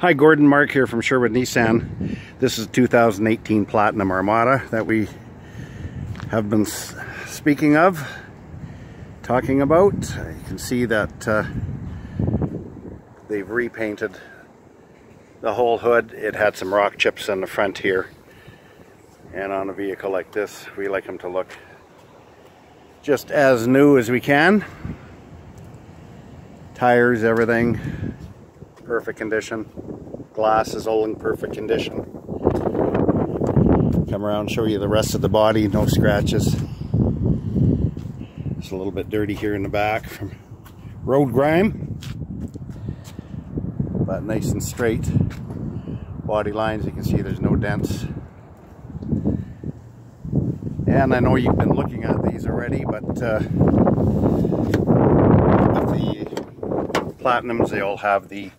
Hi, Gordon Mark here from Sherwood Nissan. This is 2018 Platinum Armada that we have been speaking of, talking about. You can see that uh, they've repainted the whole hood. It had some rock chips in the front here. And on a vehicle like this, we like them to look just as new as we can. Tires, everything, perfect condition. Glass is all in perfect condition. Come around show you the rest of the body, no scratches. It's a little bit dirty here in the back from road grime. But nice and straight. Body lines, you can see there's no dents. And I know you've been looking at these already, but uh, the Platinums, they all have the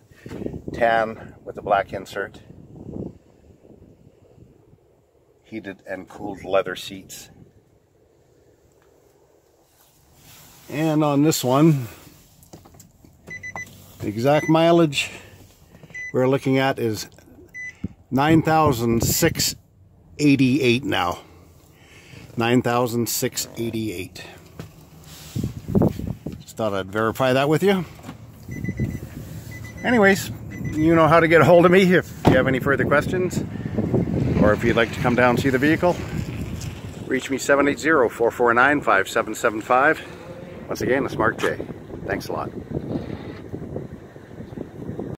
tan with a black insert. Heated and cooled leather seats. And on this one, the exact mileage we're looking at is 9,688 now. 9,688. Just thought I'd verify that with you. Anyways, you know how to get a hold of me if you have any further questions or if you'd like to come down and see the vehicle. Reach me 780-449-5775. Once again, it's Mark J. Thanks a lot.